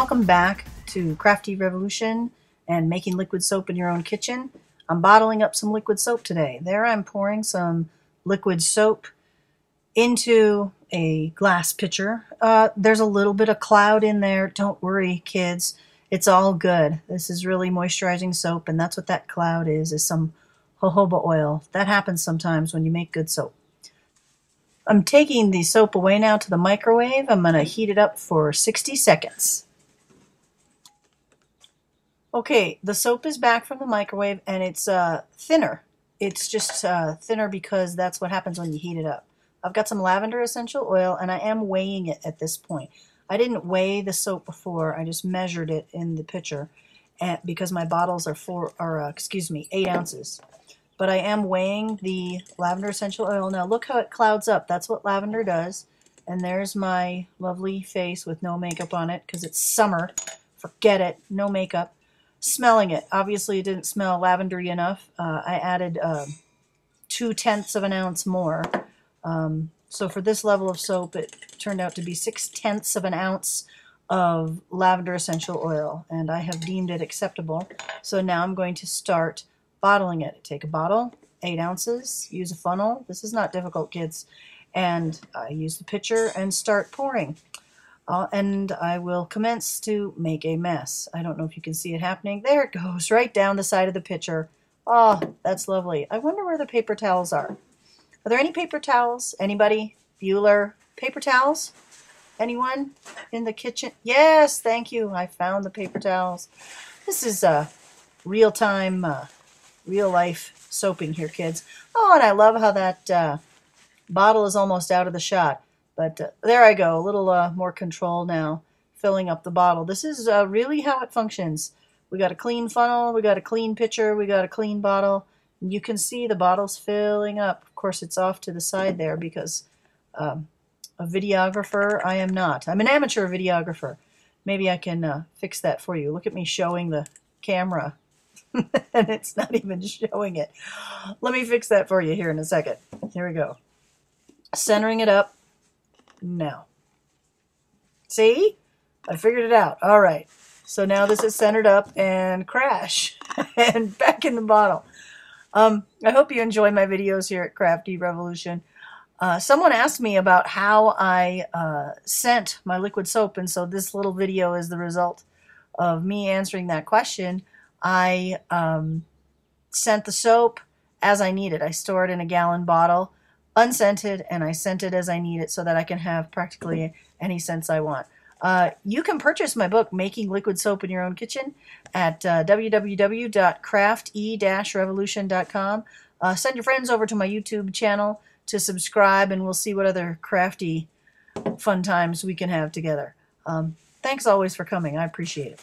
welcome back to Crafty Revolution and making liquid soap in your own kitchen. I'm bottling up some liquid soap today. There I'm pouring some liquid soap into a glass pitcher. Uh, there's a little bit of cloud in there. Don't worry, kids. It's all good. This is really moisturizing soap, and that's what that cloud is, is some jojoba oil. That happens sometimes when you make good soap. I'm taking the soap away now to the microwave. I'm going to heat it up for 60 seconds. Okay, the soap is back from the microwave and it's uh, thinner. It's just uh, thinner because that's what happens when you heat it up. I've got some lavender essential oil and I am weighing it at this point. I didn't weigh the soap before. I just measured it in the pitcher and, because my bottles are four, or uh, excuse me, eight ounces. But I am weighing the lavender essential oil. Now look how it clouds up. That's what lavender does. And there's my lovely face with no makeup on it because it's summer. Forget it. No makeup smelling it. Obviously, it didn't smell lavendery enough. Uh, I added uh, two tenths of an ounce more. Um, so for this level of soap, it turned out to be six tenths of an ounce of lavender essential oil, and I have deemed it acceptable. So now I'm going to start bottling it. Take a bottle, eight ounces, use a funnel. This is not difficult, kids. And I use the pitcher and start pouring uh, and I will commence to make a mess. I don't know if you can see it happening. There it goes, right down the side of the pitcher. Oh, that's lovely. I wonder where the paper towels are. Are there any paper towels? Anybody? Bueller? Paper towels? Anyone in the kitchen? Yes, thank you. I found the paper towels. This is a uh, real-time, uh, real-life soaping here, kids. Oh, and I love how that uh, bottle is almost out of the shot. But uh, there I go, a little uh, more control now, filling up the bottle. This is uh, really how it functions. We got a clean funnel, we got a clean pitcher, we got a clean bottle. You can see the bottle's filling up. Of course, it's off to the side there because um, a videographer I am not. I'm an amateur videographer. Maybe I can uh, fix that for you. Look at me showing the camera and it's not even showing it. Let me fix that for you here in a second. Here we go. Centering it up no. See? I figured it out. All right. So now this is centered up and crash and back in the bottle. Um, I hope you enjoy my videos here at Crafty Revolution. Uh, someone asked me about how I uh, scent my liquid soap, and so this little video is the result of me answering that question. I um, scent the soap as I needed. I store it in a gallon bottle unscented and I scent it as I need it so that I can have practically any scents I want. Uh, you can purchase my book, Making Liquid Soap in Your Own Kitchen, at uh, www.crafte-revolution.com. Uh, send your friends over to my YouTube channel to subscribe, and we'll see what other crafty fun times we can have together. Um, thanks always for coming. I appreciate it.